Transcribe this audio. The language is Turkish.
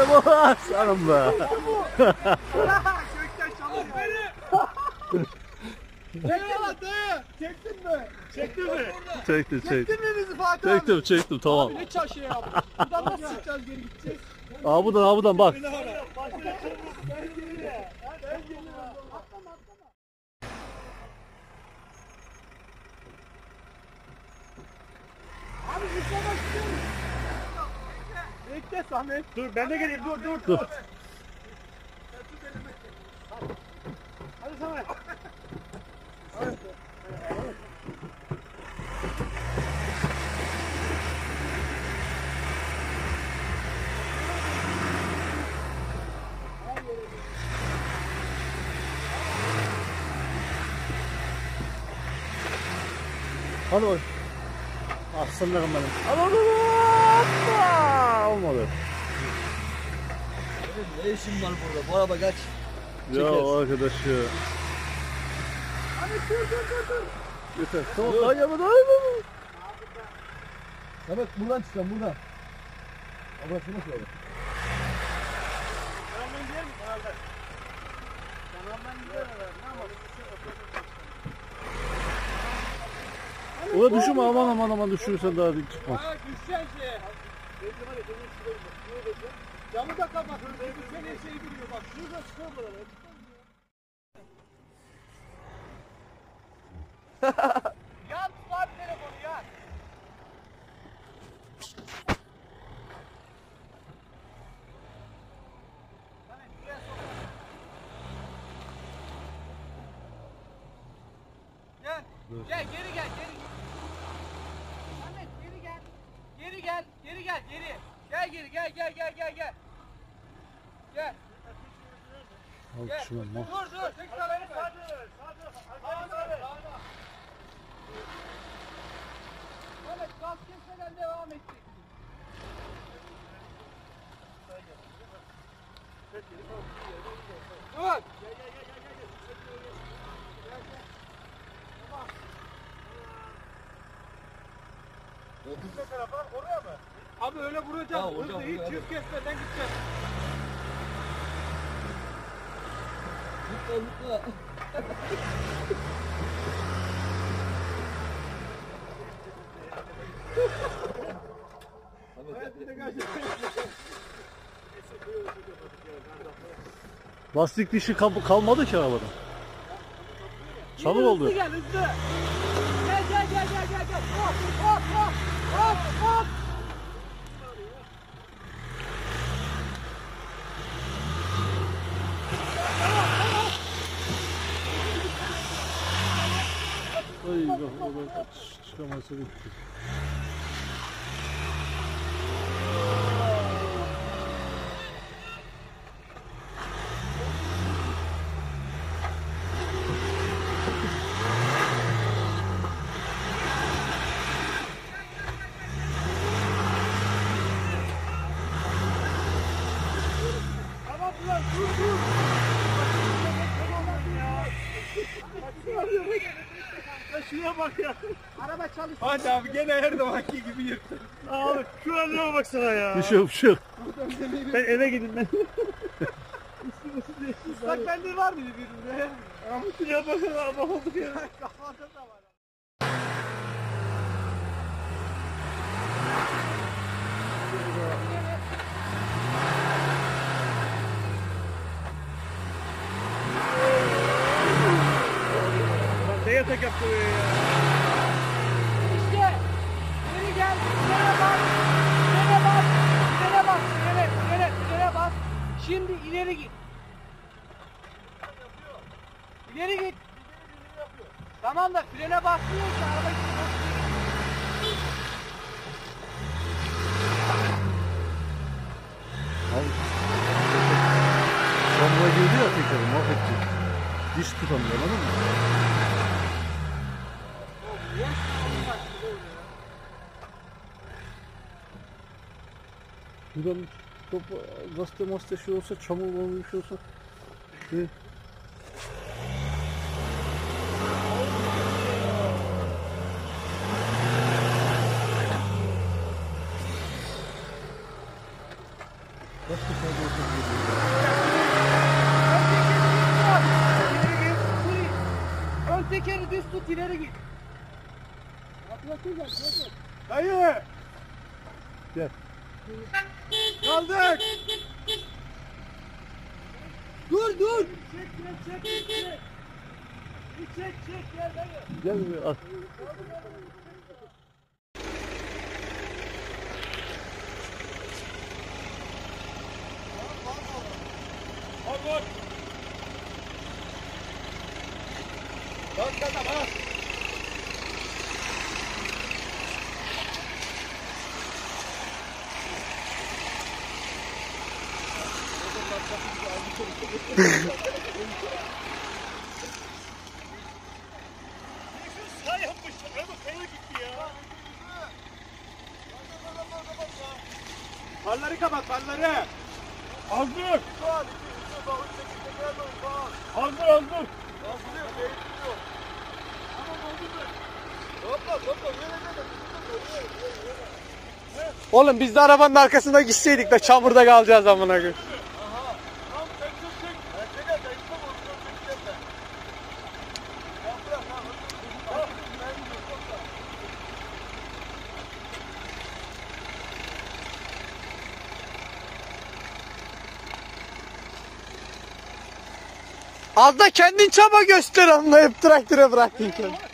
Aslanım be. Gökten çalıyor. Bekle lan dayı. Çektin mi? Çektin mi? Çektim çektim. Çektin mi bizi Fatih abi? Çektim çektim tamam. Ne çarşı yaptın? Buradan nasıl çıkacağız geri gideceğiz? Aa buradan aa buradan bak. Abi zıplamak Bekle Samet. Dur ben de geleyim dur dur. Dur. Hadi Samet. Hadi bak. Aslanlarım benim. Hadi hadi hadi. Olmadı. Ne işin var burada? Bu araba kaç? Ya arkadaş ya. Samet dur dur dur dur. Yeter. Tamam daha yapma daha yapma. Samet buradan çıkalım buradan. Ama şunu söyle. Ona düşürme aman aman aman düşürürsen daha dik çıkmaz. Ha düşeceksin şeye. Camı da kapat. Çünkü senin şeyi biliyor bak. Şurada çıkıyor buralara. Yan var telefonu ya. Gel. Gel geri gel geri. Ahmet geri gel. Geri gel. Geri gel geri. Gel geri gel gel gel gel gel. Gel. Gel. Dur dur. Tek tarafı ver. Ahmet gaz kesmeden devam edecek. Dur. Abi öyle vuracağım. Hocam, Hızlı hiç hocam. yüz kesmeden gideceğim. Mutlu mutlu. Lastik dişi kal- kalmadı ki arabada. Yine oldu. Hızlı gel hızlı. 哎，我我我吃吃嘛吃的。Şuna bak ya. Araba çalışıyor. Hadi abi gene her zamanki gibi yırttın. Abi şu halime baksana ya. Bir şey yok bir şey yok. Ben eve gidin ben. Islak mendil var mıydı birinde? Ama ya bakın abi oldu ya. Kafada da var. Ne yatak yaptı ya? İşte geri gel, frene bas, frene bas, frene bas, frene, frene, frene bas. Şimdi ileri git. İleri git. Tamam da frene basmıyor ki araba. Çamura girdi ya tekrar mahvetti. Diş tutamıyor anladın mı? Buradan Topu gazete mazete şey olsa, çamur olur bir şey olsa. Şey. Kaç kişi Ön tekeri düz tut ileri git. Atlatacak. Dayı. Gel. Kaldık. Dur dur. Gel bir at. Kaldır. Bas gaza bas. Sağ yapmış. Ama kaya gitti ya. Farları kapat farları. Hazır. Hazır hazır. Oğlum biz de arabanın arkasında gitseydik de çamurda kalacağız amına koyayım. Tamam sen çık çık. Ben seni de işte bu. Ya bırak ha. Bak, ben gidiyorum. Az da kendin çaba göster anlayıp traktöre bıraktın kendini.